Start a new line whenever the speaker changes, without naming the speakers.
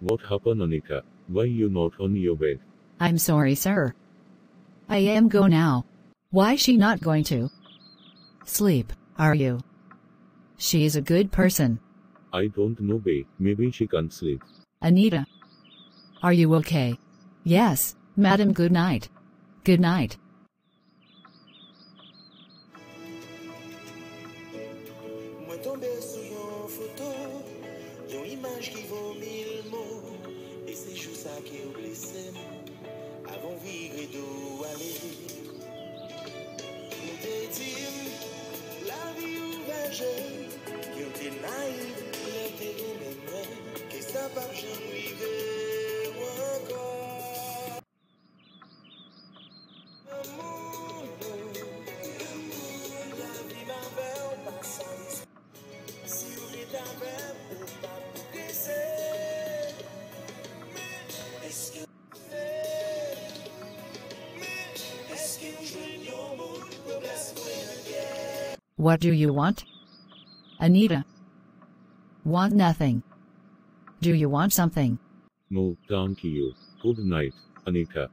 What happened, Anika? Why you not on your bed?
I'm sorry, sir. I am go now. Why she not going to sleep, are you? She is a good person.
I don't know, babe. Maybe she can't sleep.
Anita. Are you okay? Yes, madam, good night. Good night.
tomber sous une photo, une image qui vaut mille mots. Et c'est juste ça qui est blessé, avant vivre et d'où aller. On te dit, la vie ouverte, que t'es naïf, le t'es que ça va jamais.
What do you want? Anita. Want nothing. Do you want something?
No, thank you. Good night, Anika.